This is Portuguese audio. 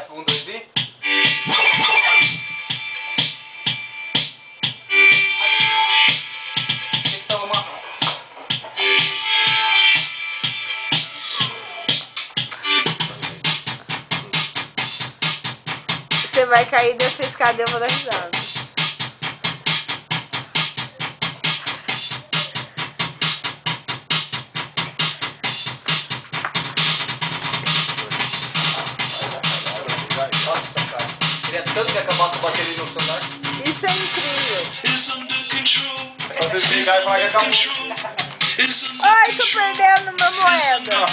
Vai, um, dois e. Então, Você vai cair dessa escada e eu vou dar risada. Ai, surpreendendo meu moeda.